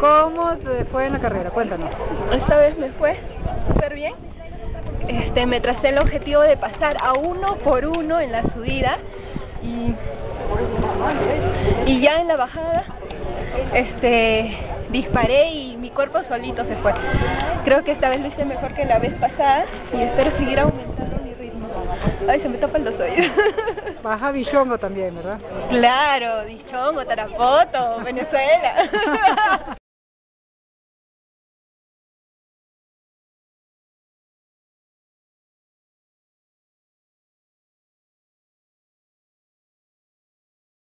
¿Cómo te fue en la carrera? Cuéntanos. Esta vez me fue súper bien. Este, me tracé el objetivo de pasar a uno por uno en la subida y, y ya en la bajada este, disparé y mi cuerpo solito se fue. Creo que esta vez lo hice mejor que la vez pasada y espero seguir aumentando mi ritmo. Ay, se me tapan los oídos. Baja Bichongo también, ¿verdad? Claro, Bichongo, Tarapoto, Venezuela.